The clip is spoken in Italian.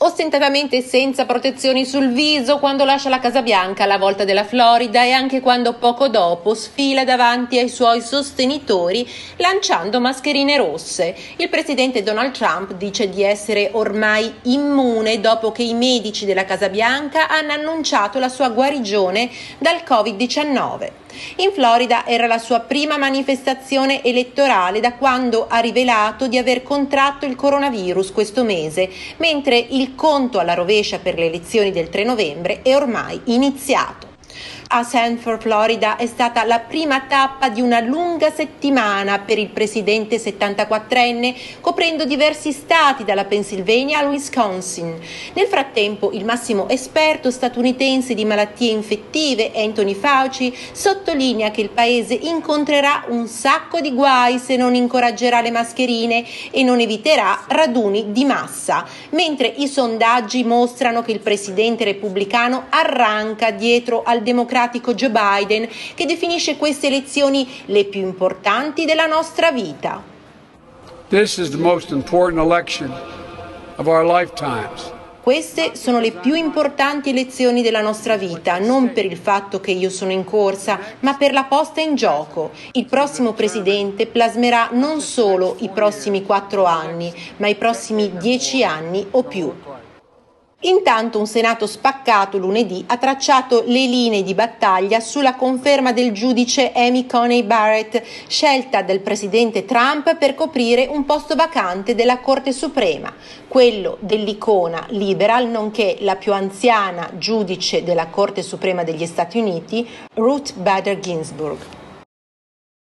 Ostentatamente senza protezioni sul viso quando lascia la Casa Bianca alla volta della Florida e anche quando poco dopo sfila davanti ai suoi sostenitori lanciando mascherine rosse. Il presidente Donald Trump dice di essere ormai immune dopo che i medici della Casa Bianca hanno annunciato la sua guarigione dal Covid-19. In Florida era la sua prima manifestazione elettorale da quando ha rivelato di aver contratto il coronavirus questo mese, mentre il conto alla rovescia per le elezioni del 3 novembre è ormai iniziato a Sanford, Florida, è stata la prima tappa di una lunga settimana per il presidente 74enne, coprendo diversi stati dalla Pennsylvania al Wisconsin. Nel frattempo, il massimo esperto statunitense di malattie infettive, Anthony Fauci, sottolinea che il paese incontrerà un sacco di guai se non incoraggerà le mascherine e non eviterà raduni di massa, mentre i sondaggi mostrano che il presidente repubblicano arranca dietro al democratico democratico Joe Biden che definisce queste elezioni le più importanti della nostra vita. This is the most important election of our lifetimes. Queste sono le più importanti elezioni della nostra vita, non per il fatto che io sono in corsa, ma per la posta in gioco. Il prossimo presidente plasmerà non solo i prossimi quattro anni, ma i prossimi dieci anni o più. Intanto un Senato spaccato lunedì ha tracciato le linee di battaglia sulla conferma del giudice Amy Coney Barrett, scelta dal presidente Trump per coprire un posto vacante della Corte Suprema, quello dell'icona liberal nonché la più anziana giudice della Corte Suprema degli Stati Uniti, Ruth Bader Ginsburg.